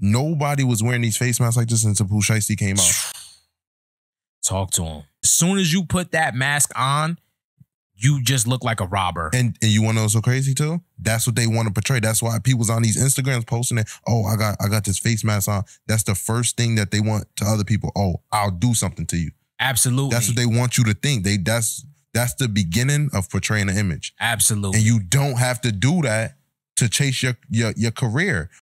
Nobody was wearing these face masks like this until Pooh Shiesty came out. Talk to him. As soon as you put that mask on, you just look like a robber. And and you want to know so crazy too? That's what they want to portray. That's why people's on these Instagrams posting it. Oh, I got I got this face mask on. That's the first thing that they want to other people. Oh, I'll do something to you. Absolutely. That's what they want you to think. They that's that's the beginning of portraying an image. Absolutely. And you don't have to do that to chase your your your career